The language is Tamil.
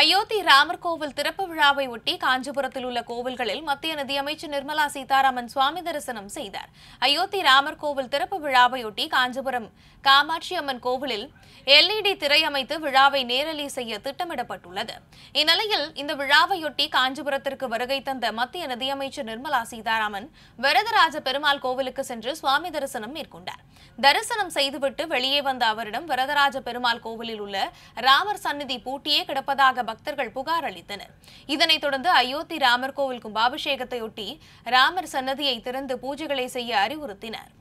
அயோத்தி ராமர் கோவில் திறப்பு விழாவை ஒட்டி காஞ்சிபுரத்தில் உள்ள கோவில்களில் மத்திய நிதியமைச்சர் நிர்மலா சீதாராமன் சுவாமி தரிசனம் செய்தார். அயோத்தி ராமர் கோவில் திறப்பு விழாவையொட்டி காஞ்சிபுரம் காமாட்சி அம்மன் கோவிலில் எல்இடி திரை அமைத்து விழாவை நேரலி செய்ய திட்டமிடப்பட்டுள்ளது. இந்நிலையில் இந்த விழாவையொட்டி காஞ்சிபுரத்திற்கு வருகை தந்த மத்திய நிதியமைச்சர் நிர்மலா சீதாராமன் வரதராஜ பெருமாள் கோவிலுக்கு சென்று சுவாமி தரிசனம் மேற்கொண்டார். தரிசனம் செய்துவிட்டு வெளியே வந்த அவரிடம் வரதராஜ பெருமாள் கோவிலில் உள்ள ராமர் சந்நிதி பூட்டியே கிடப்பதாக பக்தர்கள் புகார் அளித்தனர். இதனைத் தொடர்ந்து அயோத்தி ராமர் கோவில் கும்பாபிஷேகத்தையொட்டி ராமர் சன்னதியை திறந்து பூஜைகளை செய்ய அறிவுறுத்தினர்.